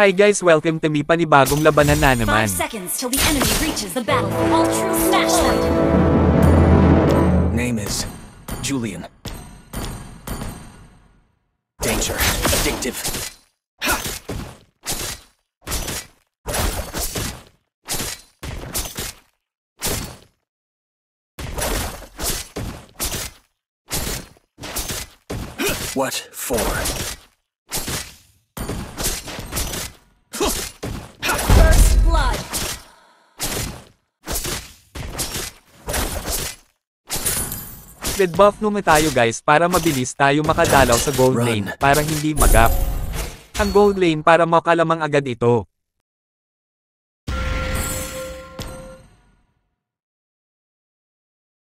Hi guys, welcome to me panibagong labanan na naman. Five seconds till the enemy reaches the battle. All true smash them. Name is Julian. Danger. Addictive. What for? Red buff naman tayo guys para mabilis tayo makadalaw sa gold Run. lane para hindi magap. Ang gold lane para makalamang agad ito.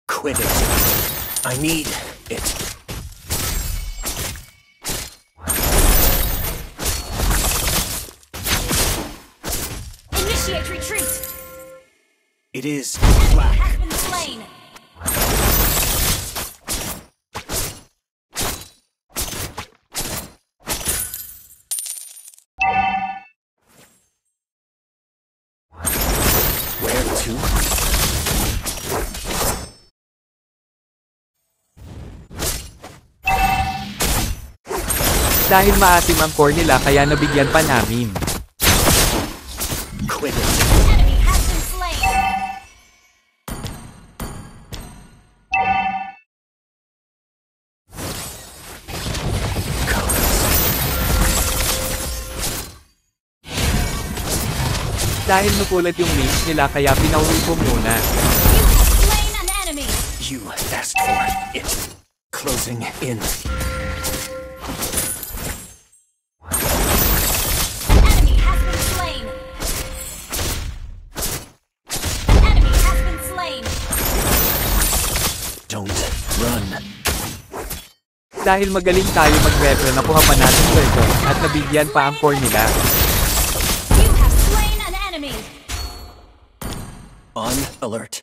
Quit it. I need it. Initiate retreat. It is black. Dahil maasim ang core nila kaya nabigyan pa namin. Dahil nakulat yung mage nila kaya pinauwi ko muna. You have slain an enemy. You asked for it. Closing in. Dahil magaling tayo mag-retro nakuha pa natin weapon at nabigyan pa ang core nila. You have slain an enemy. On alert.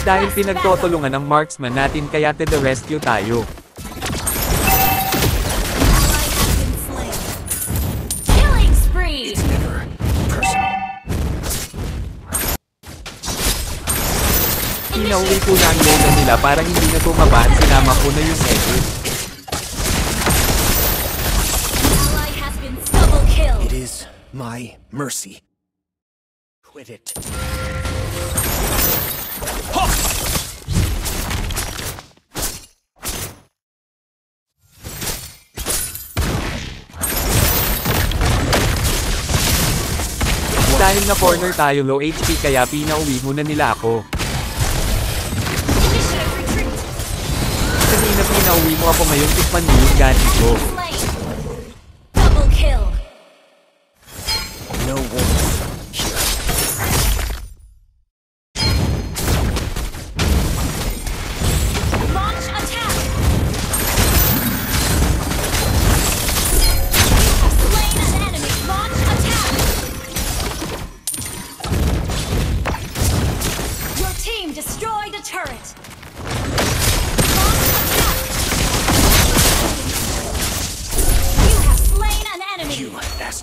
Dahil pinagtutulungan ng marksman natin kaya to the rescue tayo. Pinauwi ko na ang lane nila para hindi na tumaba at sinama ko na yung edit. It is my mercy. Quit it. Dahil na corner tayo low HP kaya pinauwi muna nila ako. Mo ako ngayon tikman mo yung gadget ko.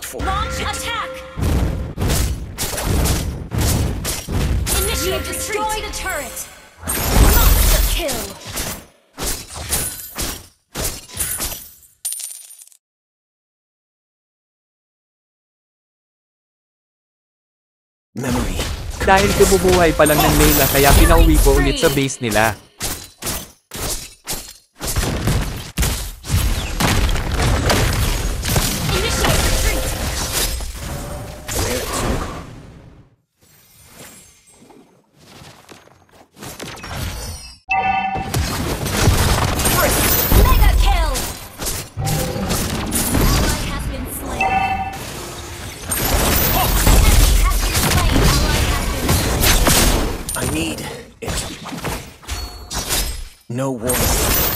For Launch it. attack! Initiate destroy the turret! Monster kill! Memory. Dahil kumubuhay pa lang ng Layla kaya pinauwi ko ulit sa base nila. Need it. No warmth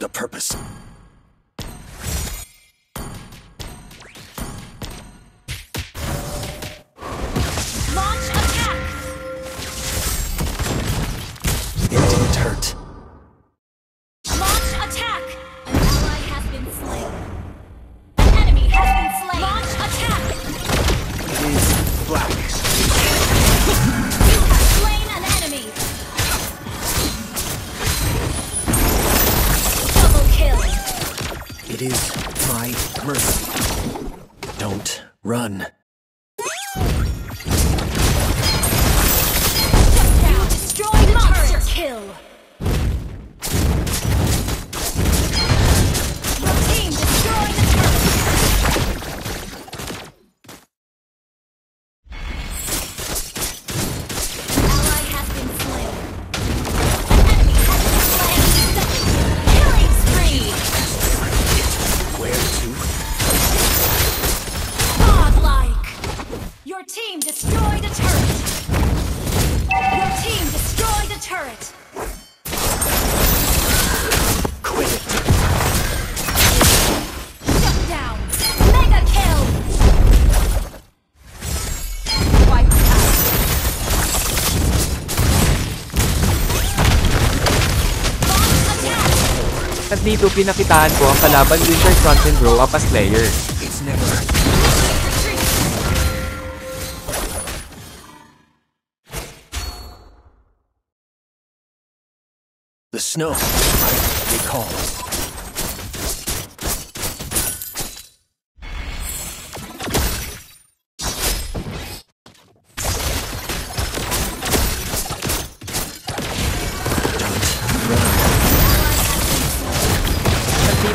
the purpose. It is my mercy. Don't run. Dito pinakitaan ko ang kalaban Winter Front and grow up as player. The snow. It calls.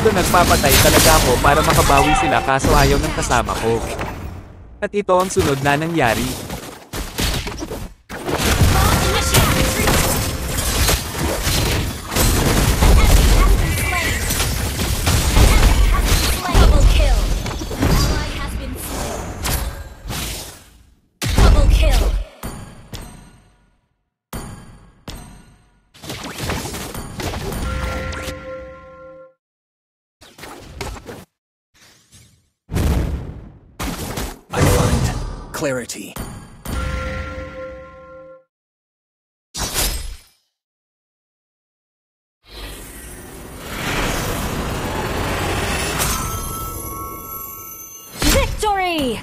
Dito nagpapatay talaga ako para makabawi sila kaso ayaw ng kasama ko. At ito ang sunod na nangyari. Clarity. Victory!